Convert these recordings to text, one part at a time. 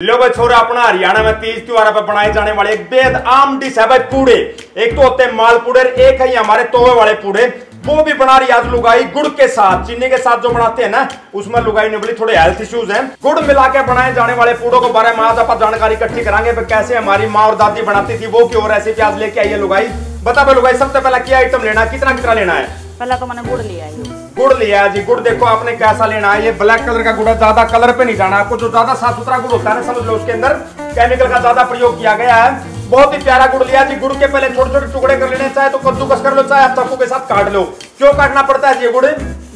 लो भाई छोरा, अपना हरियाणा में तीज त्योहार पर बनाए जाने वाले एक बेद आम डिश है भाई पूड़े। एक तो होते माल पूड़े एक है हमारे तोवे वाले पूड़े। वो भी बना रही आज लुगाई गुड़ के साथ, चीनी के साथ जो बनाते हैं ना, उसमें लुगाई ने बोली थोड़े हेल्थ इश्यूज़ हैं। गुड़ मिला के बनाए जाने वाले पूड़ों के बारे में आज आप जानकारी इकट्ठी करांगे कैसे हमारी माँ और दादी बनाती थी, वो क्यों रेसिपी आज लेके आई है लुगाई। बता भाई लुगाई, सबसे पहला क्या आइटम लेना कितना कितना लेना है? पहला तो मैंने गुड़ लिया है। गुड़ लिया जी गुड़ देखो आपने कैसा लेना है। ये ब्लैक कलर का गुड़ है ज़्यादा कलर पे नहीं जाना आपको जो ज़्यादा साफ़ सुथरा गुड़ होता है ना समझ लो उसके अंदर केमिकल का ज़्यादा प्रयोग किया गया है। बहुत ही प्यारा गुड़ लिया जी गुड़ के पहले छोटे छोटे टुकड़े कर लेने चाहे तो कद्दूकस कर लो चाहे आप चाकू के साथ काट लो। क्यों काटना पड़ता है जी गुड़?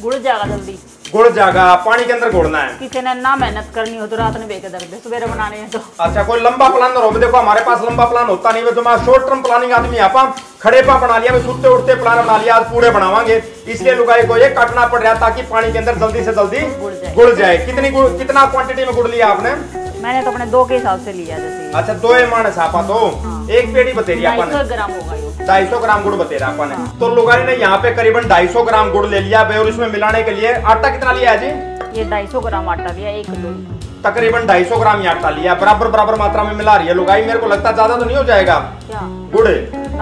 गुड़ जाएगा जल्दी। गुड़ जाएगा पानी के अंदर घोड़ना है। किसी ने ना मेहनत करनी हो तो रात में बेके दर्द सवेरे बनाने हैं तो। अच्छा कोई लंबा प्लान हो देखो हमारे पास लंबा प्लान होता नहीं जो मैं शॉर्ट टर्म प्लानिंग आदमी आप खड़े पा बना लिया सुनते उठते प्लान बना लिया आज पूरे बनावांगे। इसलिए लुगाई को ये काटना पड़ रहा ताकि पानी के अंदर जल्दी से जल्दी गुड़ जाए। कितनी गुड़ कितना क्वांटिटी में गुड़ लिया आपने? मैंने तो अपने दो के हिसाब से लिया अच्छा दो मान छापा तो हाँ। एक पेटी बतेरी अपन ग्राम होगा ढाई सौ ग्राम गुड़ बतेरा अपन हाँ। तो लुगाई ने यहाँ पे करीबन ढाई सौ ग्राम गुड़ ले लिया और इसमें मिलाने के लिए आटा कितना लिया है जी? ये ढाई सौ ग्राम आटा लिया एक किलो। तकरीबन ढाई सौ ग्राम ये आटा लिया। बराबर बराबर मात्रा में मिला रही है। लुगाई मेरे को लगता है ज़्यादा तो नहीं हो जाएगा? क्या? गुड़।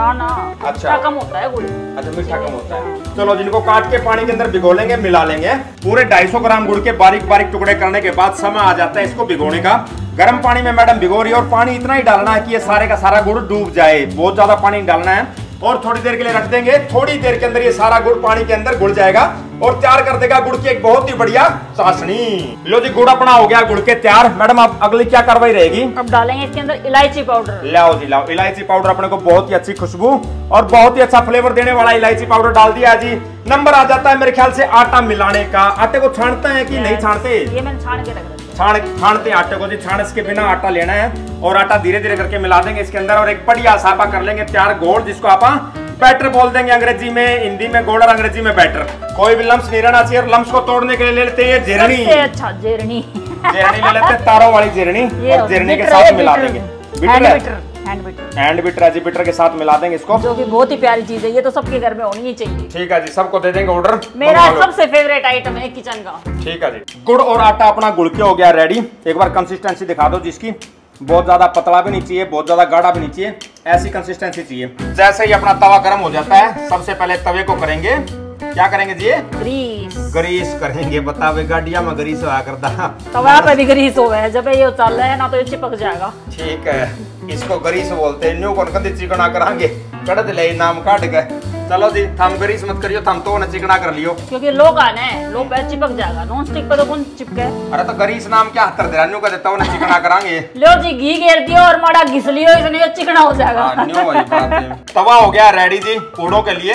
ना ना। अच्छा। कम होता है गुड़ अच्छा मीठा कम होता है। चलो जिनको काट के पानी के अंदर भिगो लेंगे मिला लेंगे। पूरे 250 ग्राम गुड़ के बारीक बारीक टुकड़े करने के बाद समय आ जाता है इसको भिगोने का। गर्म पानी में मैडम भिगो रही है और पानी इतना ही डालना है कि ये सारे का सारा गुड़ डूब जाए। बहुत ज़्यादा पानी डालना है। और थोड़ी देर के लिए रख देंगे। थोड़ी देर के अंदर ये सारा गुड़ पानी के अंदर गुड़ जाएगा और तैयार कर देगा गुड़ की एक बहुत ही बढ़िया चाशनी। लो जी गुड़ अपना हो गया गुड़ के तैयार। मैडम आप अगली क्या कार्रवाई रहेगी? अब डालेंगे इसके अंदर इलायची पाउडर। लाओ जी लाओ। इलायची पाउडर अपने को बहुत ही अच्छी खुशबू और बहुत ही अच्छा फ्लेवर देने वाला इलायची पाउडर डाल दिया जी। नंबर आ जाता है मेरे ख्याल से आटा मिलाने का। आटे को छानते हैं कि नहीं छानते? ये मैंने छान के रख छान छानते हैं आटे को जी छान के बिना आटा लेना है और आटा धीरे धीरे करके मिला देंगे इसके अंदर और एक बढ़िया सापा कर लेंगे तैयार गोड़ जिसको आप बैटर बोल देंगे अंग्रेज़ी में हिंदी में गोड़ और अंग्रेज़ी में बैटर। कोई भी लम्स नहीं रहना चाहिए लम्स को तोड़ने के लिए ले लेते हैं जेरनी अच्छा जेरनी जेरनी ले लेते हैं तारों वाली जेरनी और जेरनी के साथ मिला देंगे। हैंड बिटर जी बिटर के साथ मिला देंगे इसको। जो कि बहुत ही प्यारी चीज़ है ये तो सबके घर में होनी ही चाहिए। ठीक है जी सबको दे देंगे ऑर्डर मेरा सबसे फेवरेट आइटम है किचन का। ठीक है जी। गुड़ और आटा अपना गुड़ के हो गया रेडी एक बार कंसिस्टेंसी दिखा दो जिसकी बहुत ज़्यादा पतला भी नहीं चाहिए बहुत ज़्यादा गाढ़ा भी नहीं चाहिए। ऐसी कंसिस्टेंसी चाहिए। जैसे ही अपना तवा गर्म हो जाता है सबसे पहले तवे को करेंगे। क्या करेंगे जी? ग्रीस ग्रीस करेंगे बतावे गाड़िया में ग्रीस होया करता वहाँ पे भी ग्रीस हो है जब ये चल रहा है ना तो ये चिपक जाएगा। ठीक है इसको ग्रीस बोलते हैं न्यू कौन कंदी चिकना करांगे? कड़त ले नाम काट गए चलो जी थम गरीस मत करियो थम तो न चिकना कर लियो। क्योंकि लोग आने लोग पे चिपक जाएगा। नॉन स्टिक पे तो कौन चिपके? अरे तो गरीस नाम क्या हतर दे न्यू का देता हूँ न चिकना करांगे। लो जी घी घेर दियो और माड़ा घिस लियो इसने चिकना हो जाएगा। हाँ न्यू वाली बात है। तवा हो गया रेडी जी पूड़ों के लिए।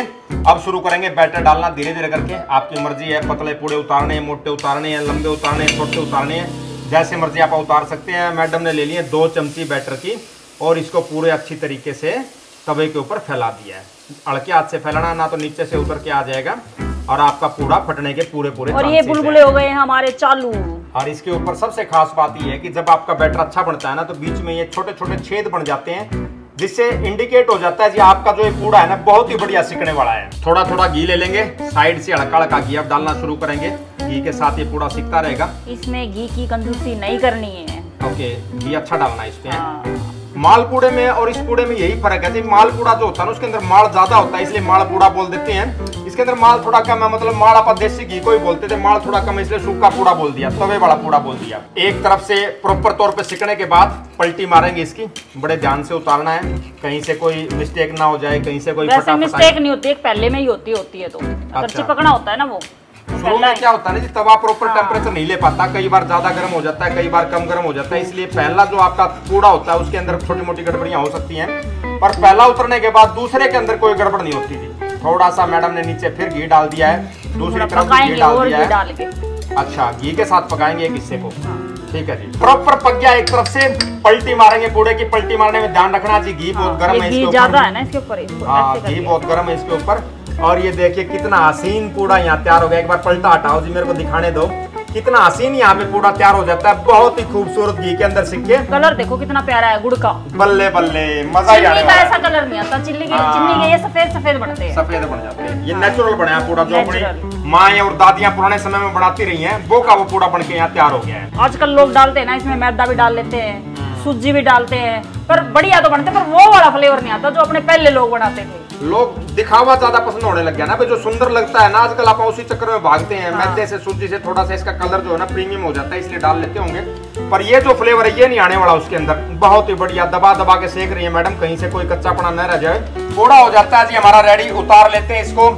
अब शुरू करेंगे बैटर डालना धीरे धीरे करके। आपकी मर्ज़ी है पतले पूड़े उतारने हैं मोटे उतारने हैं लंबे उतारने हैं छोटे उतारने हैं। जैसे मर्ज़ी आप उतार सकते हैं। मैडम ने ले लिए दो चमची बैटर की और इसको पूरे अच्छी तरीके से तवे के ऊपर फैला दिया है। अड़के हाथ से फैलाना ना तो नीचे से उतर के आ जाएगा और आपका पूरा फटने के पूरे पूरे और ये बुलबुले हो। गए हमारे चालू। और इसके ऊपर सबसे खास बात ये है कि जब आपका बैटर अच्छा बनता है ना तो बीच में ये छोटे छोटे छेद बन जाते हैं जिससे इंडिकेट हो जाता है जी आपका जो ये पूड़ा है ना बहुत ही बढ़िया सिकने वाला है। थोड़ा थोड़ा घी ले लेंगे साइड से हड़का हड़का घी अब डालना शुरू करेंगे। घी के साथ ये पूड़ा सिकता रहेगा। इसमें घी की कंजूसी नहीं करनी है। ओके घी अच्छा डालना है इसमें मालपूड़े में और इस पूड़े में यही फ़र्क है। मालपूड़ा जो होता है ना उसके अंदर माल ज़्यादा होता है इसलिए मालपूड़ा बोल देते हैं। इसके अंदर माल थोड़ा कम है मतलब माल आप देसी घी को ही बोलते थे माल थोड़ा कम है इसलिए सूखा पूड़ा बोल दिया तवे वाला पूड़ा बोल दिया। एक तरफ़ से प्रॉपर तौर पर सिकने के बाद पलटी मारेंगे इसकी। बड़े ध्यान से उतारना है कहीं से कोई मिस्टेक ना हो जाए कहीं से कोई मिस्टेक नहीं होती पहले में ही होती होती है तो। अच्छा। चिपकना होता है ना वो। शुरू में क्या होता है ना जी तवा प्रॉपर टेम्परेचर नहीं ले पाता कई बार ज़्यादा गर्म हो जाता है कई बार कम गर्म हो जाता है इसलिए पहला जो आपका कूड़ा होता है उसके अंदर छोटी मोटी गड़बड़ियाँ हो सकती है पर पहला उतरने के बाद दूसरे के अंदर कोई गड़बड़ नहीं होती थी। थोड़ा सा मैडम ने नीचे फिर घी डाल दिया है दूसरी तरफ़ घी डाल दिया है। अच्छा घी के साथ पकाएँगे एक हिस्से को। हाँ। ठीक है जी। प्रॉपर पक गया एक तरफ़ से पलटी मारेंगे कूड़े की पलटी मारने में ध्यान रखना जी घी बहुत हाँ, गर्म है ना इसके ऊपर? हाँ घी बहुत गर्म है इसके ऊपर। और ये देखिए कितना हसीन कूड़ा यहाँ तैयार हो गया। एक बार पलटा हटाओ जी मेरे को दिखाने दो। कितना हसीन यहाँ पे पूरा तैयार हो जाता है। बहुत ही खूबसूरत घी के अंदर सिक्के कलर देखो कितना प्यारा है गुड़ का। बल्ले बल्ले मज़ा ही आने वाला ऐसा कलर नहीं आता चिल्ली के। चिल्ली के ये सफ़ेद सफ़ेद बनते हैं। सफ़ेद बन जाते हैं। ये नेचुरल बने है पूरा जो अपनी माए और दादियाँ पुराने समय में बनाती रही है वो का वो पूरा बन के यहाँ तैयार हो गया है। आजकल लोग डालते है ना इसमें मैदा भी डाल लेते हैं। सूजी भी डालते हैं पर बढ़िया तो बनते हैं, पर वो वाला फ्लेवर नहीं आता जो अपने पहले लोग बनाते थे। लोग दिखावा ज़्यादा पसंद होने लग गया ना जो सुंदर लगता है ना आजकल आप उसी चक्कर में भागते हैं। हाँ। मैदे से सूजी से थोड़ा सा इसका कलर जो है ना प्रीमियम हो जाता है इसलिए डाल लेते होंगे। पर ये जो फ्लेवर है ये नहीं आने वाला उसके अंदर। बहुत ही बढ़िया दबा दबा के सेक रही है मैडम कहीं से कोई कच्चा पना न रह जाए। पूरा हो जाता है जी हमारा रेडी उतार लेते हैं इसको।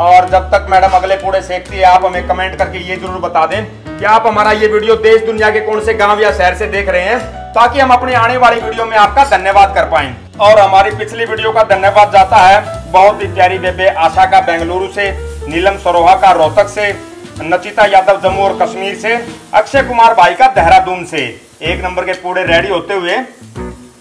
और जब तक मैडम अगले पूरे सेकती है आप हमें कमेंट करके ये ज़रूर बता दें कि आप हमारा ये वीडियो देश दुनिया के कौन से गाँव या शहर से देख रहे हैं। ताकि हम अपने आने वाली वीडियो में आपका धन्यवाद कर पाए। और हमारी पिछली वीडियो का धन्यवाद जाता है बहुत ही प्यारी बेबे आशा का बेंगलुरु से, नीलम सरोहा का रोहतक से, नचिता यादव जम्मू और कश्मीर से, अक्षय कुमार भाई का देहरादून से। एक नंबर के पूरे रेडी होते हुए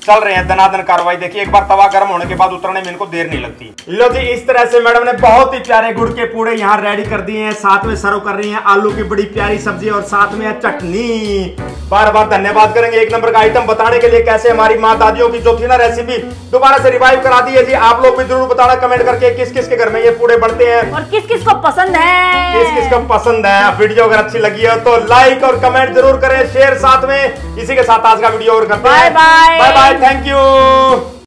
चल रहे हैं दनादन कार्रवाई। देखिए एक बार तवा गर्म होने के बाद उतरने में इनको देर नहीं लगती। लो जी इस तरह से मैडम ने बहुत ही प्यारे गुड़ के पूड़े यहाँ रेडी कर दिए हैं साथ में सर्व कर रही हैं आलू की बड़ी प्यारी सब्ज़ी और साथ में है चटनी। बार बार धन्यवाद करेंगे एक नंबर का आइटम बताने के लिए कैसे हमारी माँ दादियों की जो थी ना रेसिपी दोबारा से रिवाइव करा दी है जी। आप लोग भी ज़रूर बताना कमेंट करके किस किस के घर में ये पूरे बनते हैं। और किस किस को पसंद है? किस किस को पसंद है? वीडियो अगर अच्छी लगी है तो लाइक और कमेंट ज़रूर करें शेयर साथ में। इसी के साथ आज का वीडियो और करते हैं। Bye. Bye bye thank you